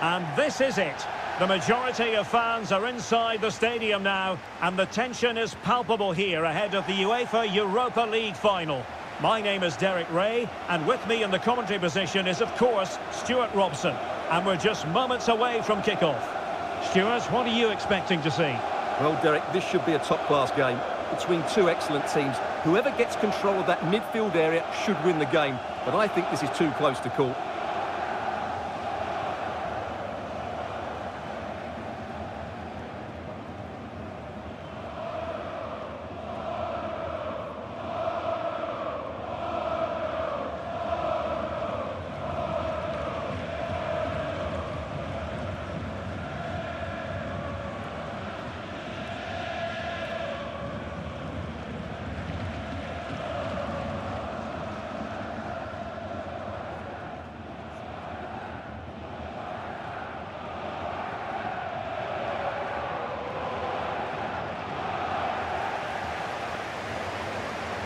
And this is it. The majority of fans are inside the stadium now, and the tension is palpable here ahead of the UEFA Europa League final. My name is Derek Ray, and with me in the commentary position is, of course, Stuart Robson. And we're just moments away from kick-off. Stuart, what are you expecting to see? Well, Derek, this should be a top-class game between two excellent teams. Whoever gets control of that midfield area should win the game, but I think this is too close to call.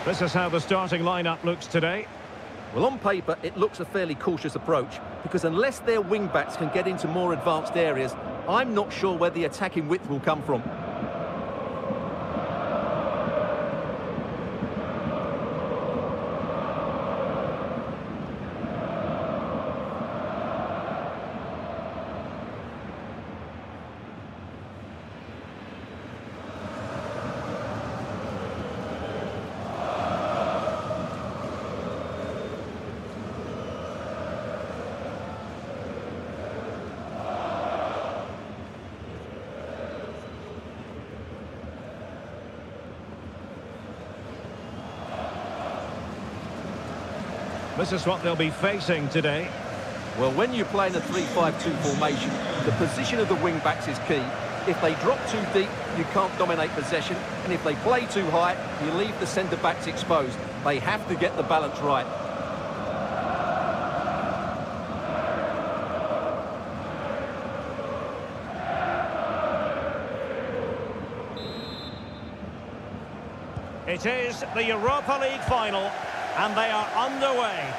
This is how the starting lineup looks today. Well, on paper, it looks a fairly cautious approach, because unless their wing-backs can get into more advanced areas, I'm not sure where the attacking width will come from. This is what they'll be facing today. Well, when you play in a 3-5-2 formation, the position of the wing-backs is key. If they drop too deep, you can't dominate possession, and if they play too high, you leave the centre-backs exposed. They have to get the balance right. It is the Europa League final, and they are underway.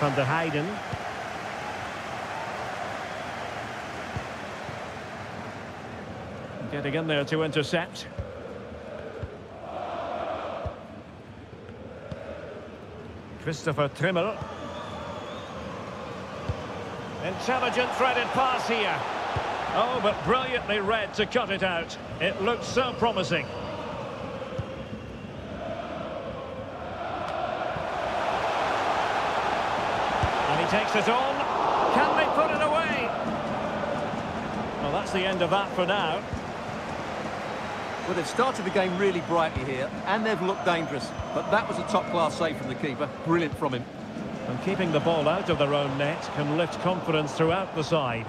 Van der Heyden. Getting in there to intercept. Christopher Trimmel. Intelligent threaded pass here. Oh, but brilliantly read to cut it out. It looked so promising. And he takes it on. Can they put it away? Well, that's the end of that for now. Well, they've started the game really brightly here, and they've looked dangerous. But that was a top-class save from the keeper. Brilliant from him. And keeping the ball out of their own net can lift confidence throughout the side.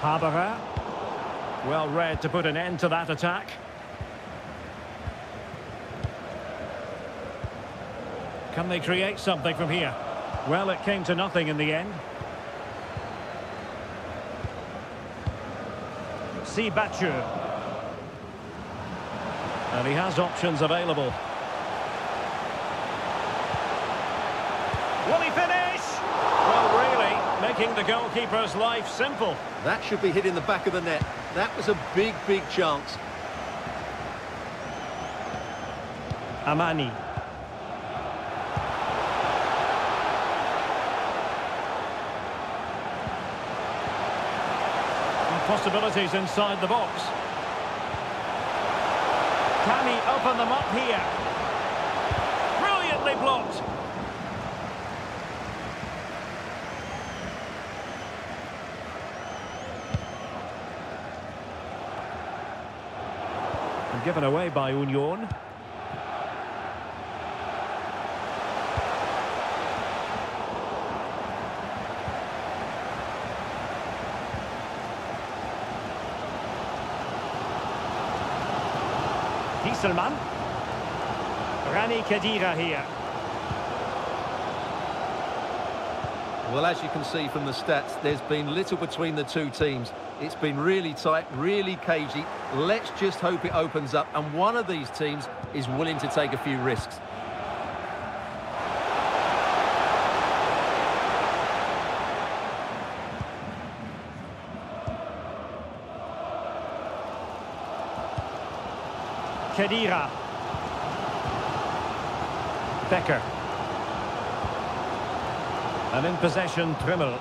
Haberer. Well read to put an end to that attack. Can they create something from here? Well, it came to nothing in the end. Siebatcheu. And he has options available. Will he finish? Making the goalkeeper's life simple. That should be hit in the back of the net. That was a big, big chance. Amani. Possibilities inside the box. Can he open them up here? Brilliantly blocked. And given away by Union. Gießelmann. Rani Khedira here. Well, as you can see from the stats, there's been little between the two teams. It's been really tight, really cagey. Let's just hope it opens up, and one of these teams is willing to take a few risks. Khedira. Becker. And in possession, Trimmel.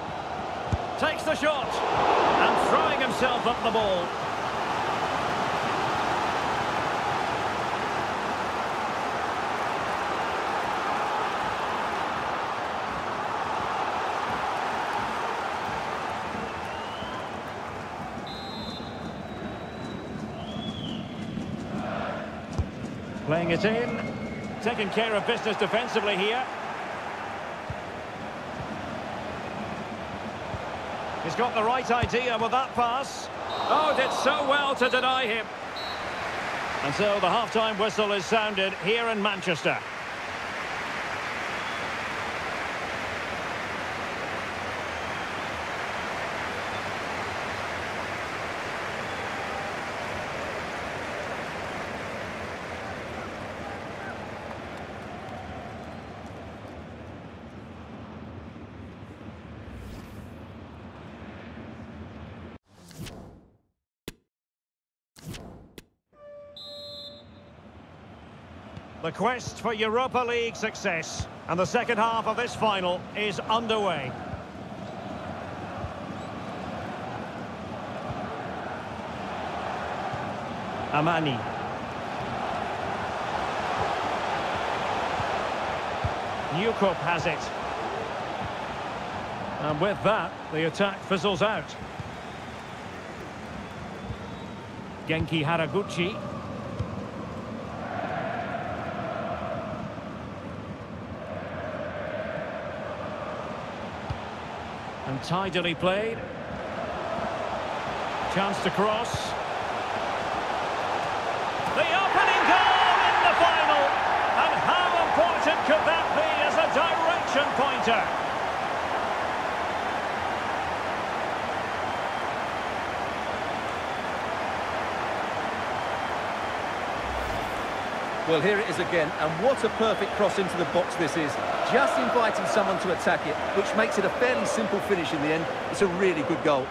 Takes the shot. And throwing himself up the ball. Playing it in. Taking care of business defensively here. He's got the right idea with that pass. Oh, did so well to deny him. And so the half-time whistle is sounded here in Manchester. The quest for Europa League success. And the second half of this final is underway. Amani. Nieuwkoop has it. And with that, the attack fizzles out. Genki Haraguchi. And tidily played. Chance to cross. The opening goal in the final. And how important could that be as a direction pointer? Well, here it is again, and what a perfect cross into the box this is. Just inviting someone to attack it, which makes it a fairly simple finish in the end. It's a really good goal.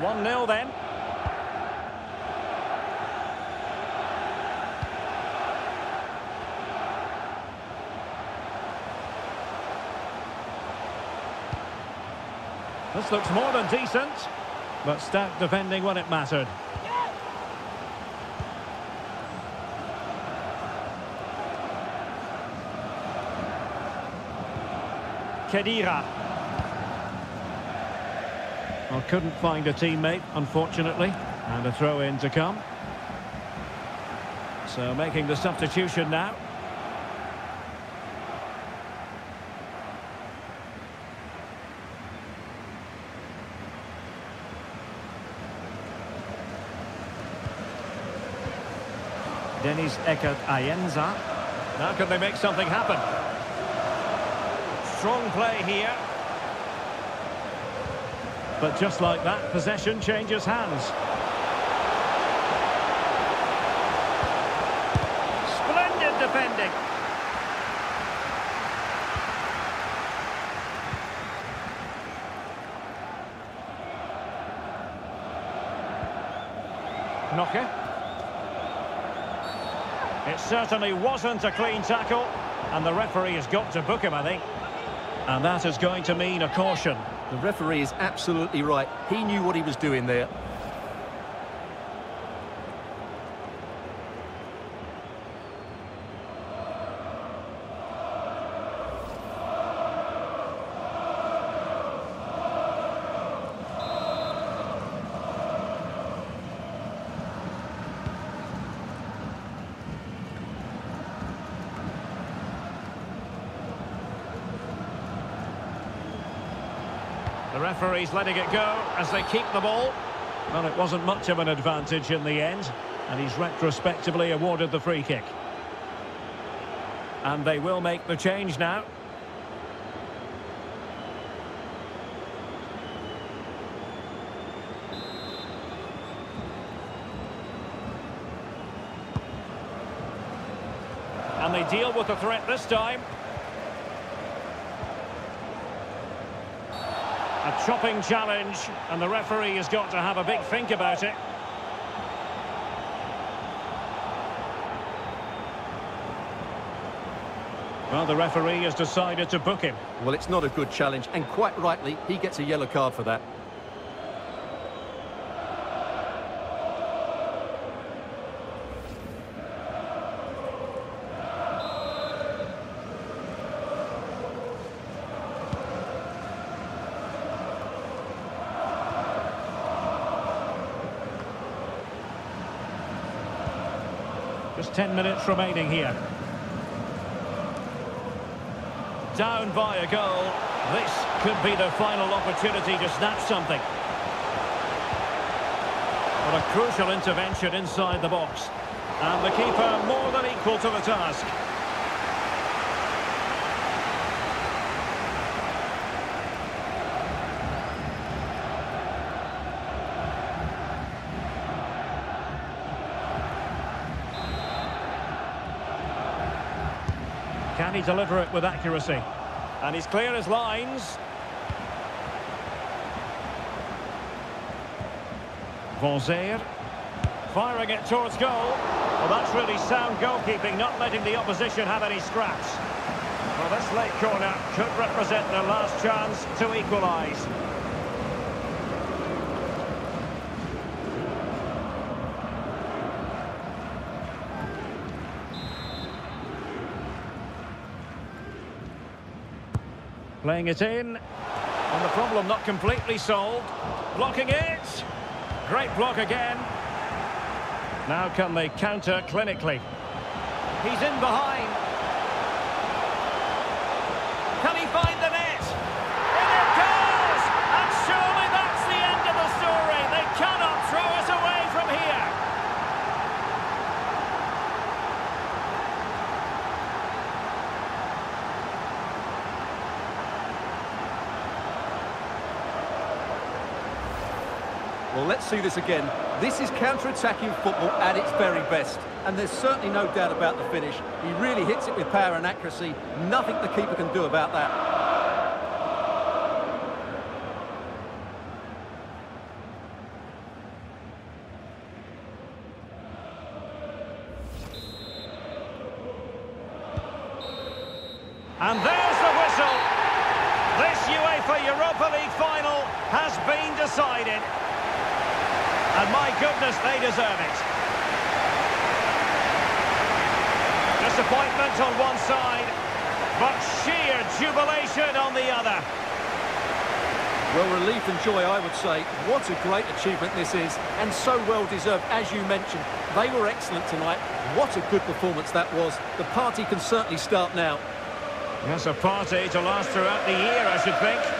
One 0 then. This looks more than decent, but stout defending when it mattered. Khedira. Well, couldn't find a teammate, unfortunately, and a throw-in to come. So making the substitution now. Dennis Eckert Ayensa. Now can they make something happen? Strong play here. But just like that, possession changes hands. Splendid defending. Knoche. It certainly wasn't a clean tackle, and the referee has got to book him, I think. And that is going to mean a caution. The referee is absolutely right. He knew what he was doing there. Referee's letting it go as they keep the ball. Well, it wasn't much of an advantage in the end, and he's retrospectively awarded the free kick. And they will make the change now. And they deal with the threat this time. A chopping challenge, and the referee has got to have a big think about it. Well, the referee has decided to book him. Well, it's not a good challenge, and quite rightly, he gets a yellow card for that. Just 10 minutes remaining here. Down by a goal. This could be the final opportunity to snatch something. But a crucial intervention inside the box. And the keeper more than equal to the task. Can he deliver it with accuracy? And he's clear as lines. Van Firing it towards goal. Well, that's really sound goalkeeping, not letting the opposition have any scraps. Well, this late corner could represent their last chance to equalise. Playing it in. And the problem not completely solved. Blocking it. Great block again. Now can they counter clinically? He's in behind. Can he find the net? In it goes! And surely that's the end of the story. They cannot throw us away from here. Well, let's see this again. This is counter-attacking football at its very best. And there's certainly no doubt about the finish. He really hits it with power and accuracy. Nothing the keeper can do about that. And there's the whistle. This UEFA Europa League final has been decided. And my goodness, they deserve it. Disappointment on one side, but sheer jubilation on the other. Well, relief and joy, I would say. What a great achievement this is, and so well deserved, as you mentioned. They were excellent tonight. What a good performance that was. The party can certainly start now. Yes, a party to last throughout the year, I should think.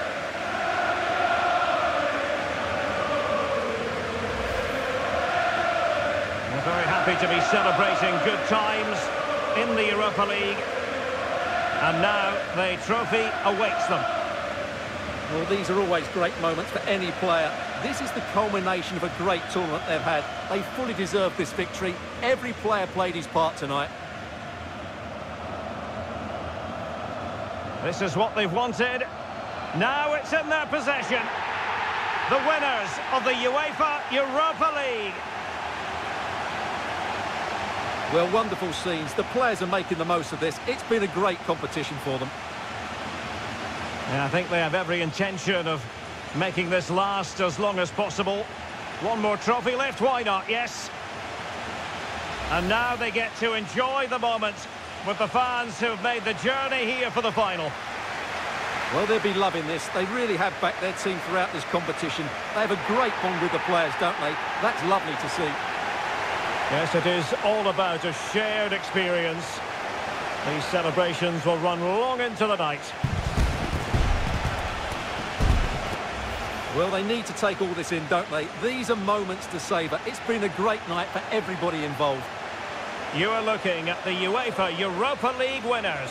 To be celebrating good times in the Europa League. And now the trophy awaits them. Well, these are always great moments for any player. This is the culmination of a great tournament they've had. They fully deserve this victory. Every player played his part tonight. This is what they've wanted. Now it's in their possession. The winners of the UEFA Europa League. Well, wonderful scenes. The players are making the most of this. It's been a great competition for them. And I think they have every intention of making this last as long as possible. One more trophy left, why not? Yes. And now they get to enjoy the moment with the fans who've made the journey here for the final. Well, they'll be loving this. They really have backed their team throughout this competition. They have a great bond with the players, don't they? That's lovely to see. Yes, it is all about a shared experience. These celebrations will run long into the night. Well, they need to take all this in, don't they? These are moments to savour. It's been a great night for everybody involved. You are looking at the UEFA Europa League winners.